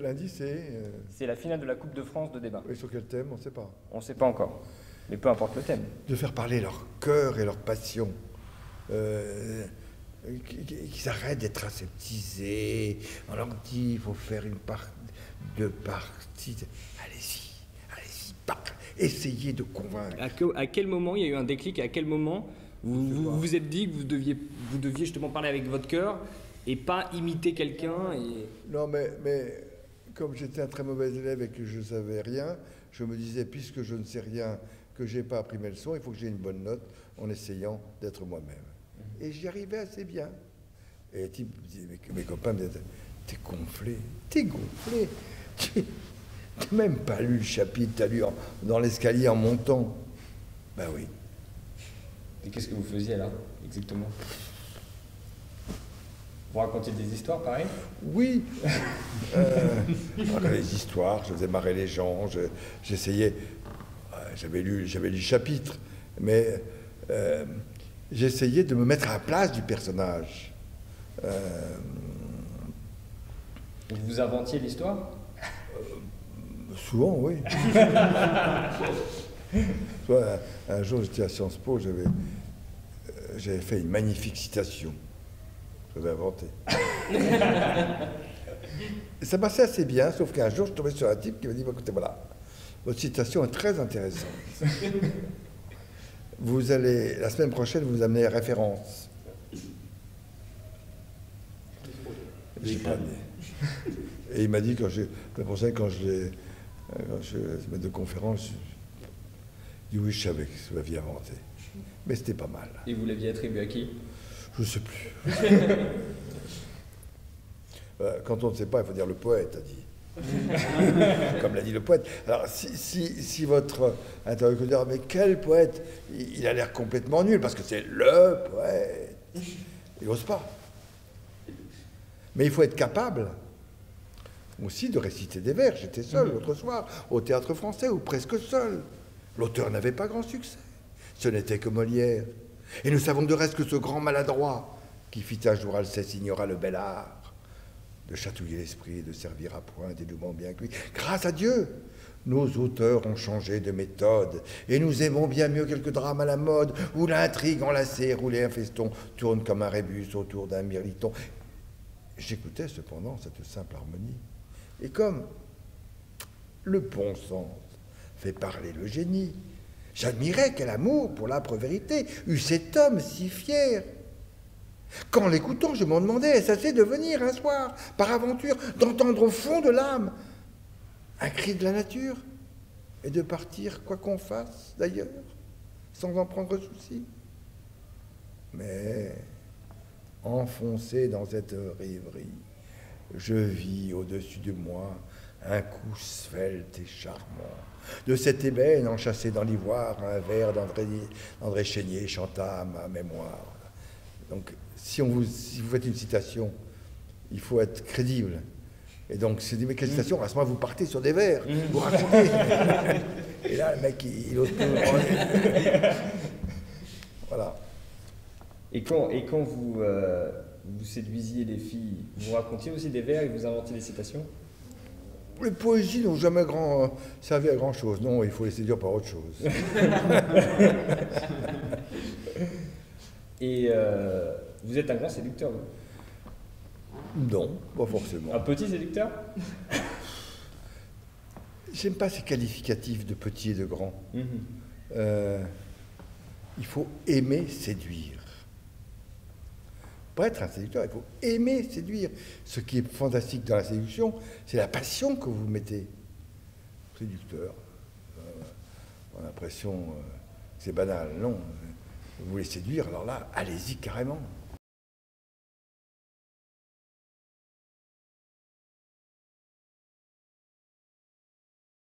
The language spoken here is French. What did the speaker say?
lundi, c'est. euh, C'est la finale de la Coupe de France de débat. et sur quel thème On ne sait pas. On ne sait pas encore. Mais peu importe le thème. De faire parler leur cœur et leur passion. Euh, qui- qui- qu'ils arrêtent d'être aseptisés. On leur dit il faut faire une part, deux parties. Allez-y, allez-y, essayez de convaincre. À, que- à quel moment il y a eu un déclic et à quel moment vous vous, vous êtes dit que vous deviez, vous deviez justement parler avec votre cœur et pas imiter quelqu'un et... Non, mais, mais comme j'étais un très mauvais élève et que je ne savais rien, je me disais, puisque je ne sais rien, que je n'ai pas appris mes leçons, il faut que j'ai une bonne note en essayant d'être moi-même. Et j'y arrivais assez bien. Et les types me disaient, mes, mes copains me disaient, t'es gonflé, t'es gonflé. Tu n'as même pas lu le chapitre, t'as lu en- dans l'escalier en montant. Ben oui. Et qu'est-ce que vous faisiez là, exactement? Vous racontiez des histoires, pareil Oui. Euh, je racontais des histoires, je faisais marrer les gens, je- j'essayais. euh, j'avais lu, j'avais lu le chapitre, mais euh, j'essayais de me mettre à la place du personnage. Euh, Vous inventiez l'histoire souvent, oui. Un, un jour, j'étais à Sciences Po, j'avais, euh, j'avais fait une magnifique citation. J'avais inventé. Et ça passait assez bien, sauf qu'un jour, je tombais sur un type qui m'a dit, écoutez, voilà, votre citation est très intéressante. Vous allez, la semaine prochaine, vous amenez référence. J'ai pas. Et il m'a dit, quand je, la prochaine, quand je l'ai, quand je vais de conférence, je dis oui, je savais que vous l'aviez inventé. Mais c'était pas mal. Et vous l'aviez attribué à qui? Je ne sais plus. Euh, Quand on ne sait pas, il faut dire le poète a dit. Comme l'a dit le poète. Alors, si, si, si votre interlocuteur, mais quel poète Il il a l'air complètement nul parce que c'est le poète. Il n'ose pas. Mais il faut être capable aussi de réciter des vers. J'étais seul l'autre soir au théâtre français, ou presque seul. L'auteur n'avait pas grand succès. Ce n'était que Molière. Et nous savons de reste que ce grand maladroit, qui fit un jour Alceste, ignora le bel art de chatouiller l'esprit et de servir à point des dénouements bien cuits. Grâce à Dieu, nos auteurs ont changé de méthode et nous aimons bien mieux quelques drames à la mode où l'intrigue enlacée, roulée un feston, tourne comme un rébus autour d'un mirliton. J'écoutais cependant cette simple harmonie. Et comme le bon sens fait parler le génie, j'admirais quel amour pour l'âpre vérité eut cet homme si fier. Qu'en l'écoutant, je m'en demandais, est-ce assez de venir un soir, par aventure, d'entendre au fond de l'âme un cri de la nature et de partir, quoi qu'on fasse d'ailleurs, sans en prendre souci? Mais, enfoncé dans cette rêverie, je vis au-dessus de moi un cou svelte et charmant. De cette ébène enchâssée dans l'ivoire, un vers d'André, Chénier chanta à ma mémoire. Donc, si, on vous, si vous faites une citation, il faut être crédible. Et donc, c'est dit, mais quelle citation À ce moment, vous partez sur des vers, vous racontez. Et là, le mec, il, il ose plus. voilà. Et quand, et quand vous, euh, vous séduisiez les filles, vous racontiez aussi des vers et vous inventiez des citations? Les poésies n'ont jamais grand, servi à grand chose. Non, il faut les séduire par autre chose. Et euh, vous êtes un grand séducteur, vous Non, pas forcément. Un petit séducteur? J'aime pas ces qualificatifs de petit et de grand. Mhm. Euh, il faut aimer séduire. Pour être un séducteur, il faut aimer séduire. Ce qui est fantastique dans la séduction, c'est la passion que vous mettez. Séducteur, euh, on a l'impression euh, c'est banal. Non, vous voulez séduire, alors là, allez-y carrément.